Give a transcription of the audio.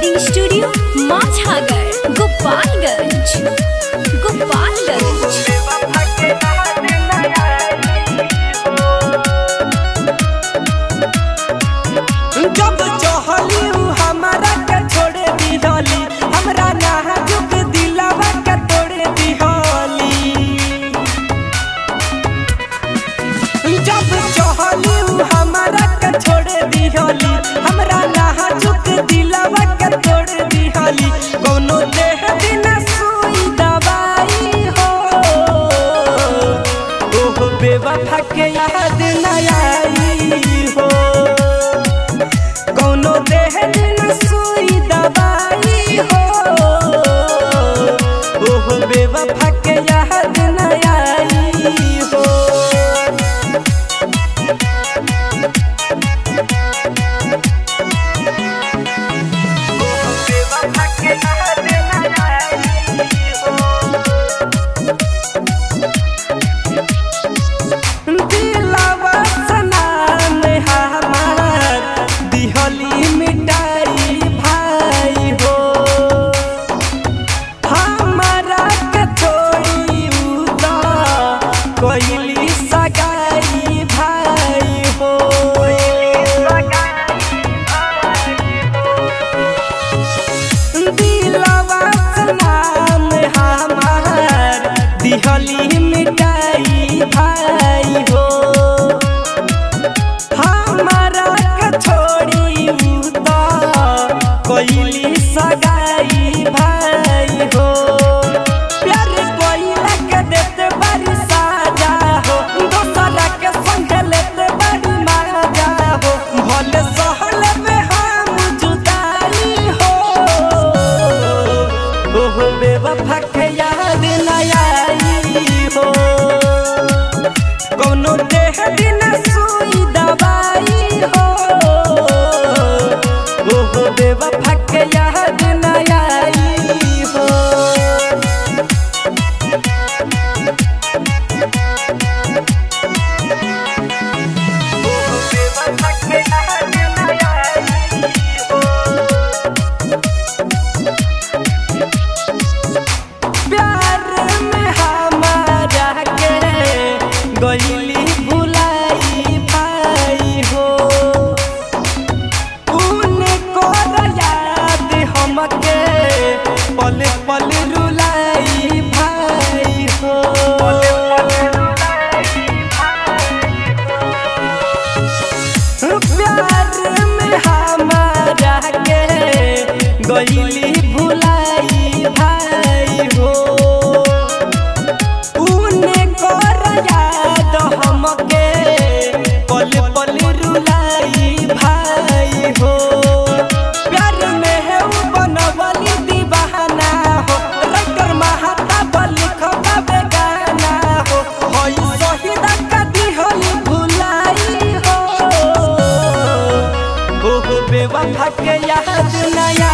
Recording studio Machhagarh Gopalganj बेवफा के दिन आई हो। कोनो देह Golito करवा फट याद नया